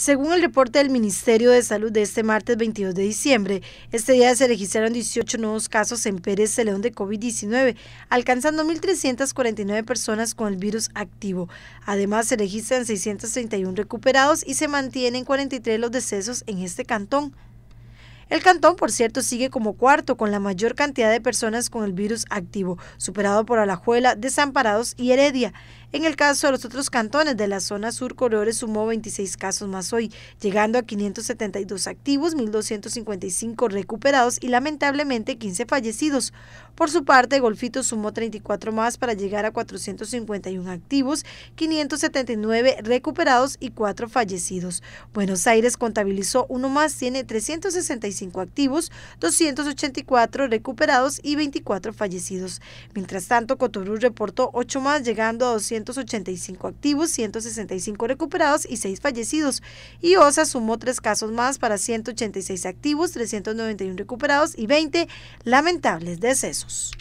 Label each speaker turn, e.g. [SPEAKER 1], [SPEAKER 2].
[SPEAKER 1] Según el reporte del Ministerio de Salud de este martes 22 de diciembre, este día se registraron 18 nuevos casos en Pérez León de COVID-19, alcanzando 1.349 personas con el virus activo. Además, se registran 631 recuperados y se mantienen 43 los decesos en este cantón. El cantón, por cierto, sigue como cuarto con la mayor cantidad de personas con el virus activo, superado por Alajuela, Desamparados y Heredia. En el caso de los otros cantones de la zona sur, Corredores sumó 26 casos más hoy, llegando a 572 activos, 1.255 recuperados y lamentablemente 15 fallecidos. Por su parte, Golfito sumó 34 más para llegar a 451 activos, 579 recuperados y 4 fallecidos. Buenos Aires contabilizó uno más, tiene 365 activos, 284 recuperados y 24 fallecidos. Mientras tanto, Cotorú reportó 8 más, llegando a 200 285 activos, 165 recuperados y 6 fallecidos. Y OSA sumó tres casos más para 186 activos, 391 recuperados y 20 lamentables decesos.